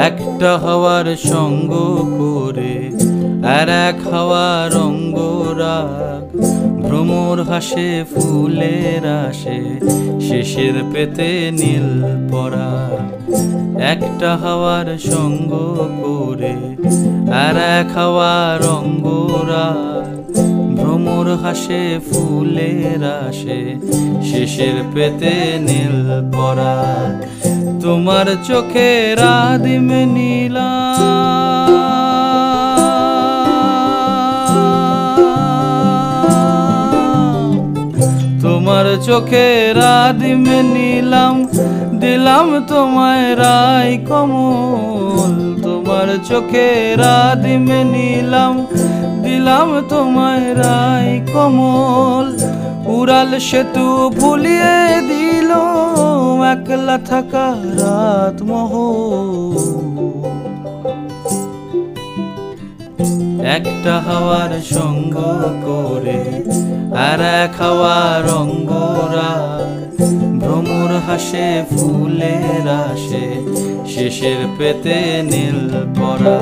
একটা হওয়ার সঙ্গ করে আর এক হওয়ার অঙ্গরাগ ভ্রমর হাসে, ফুলের আসে, শেষের পেতে নীল পরা একটা হাওয়ার সঙ্গ করে আর এক হাওয়ার অঙ্গরাগ হাসে, ফুলের আসে শেষের পেতে নীল পরা। তোমার চোখে রাদিম নীলা তোমার চোখে রাদিম নিলাম দিলাম তোমায় রায় কমল। তোমার চোখে রাদিম নিলাম, দিলাম তোমায় রায় কমল। উড়াল সেতু ভুলিয়ে দিল একলা থাকা রাত মহ একটা হাওয়ার সঙ্গ করে আর এক হাওয়ার অঙ্গরা ভ্রমর হাসে ফুলের শেষের পেতে নীল পরা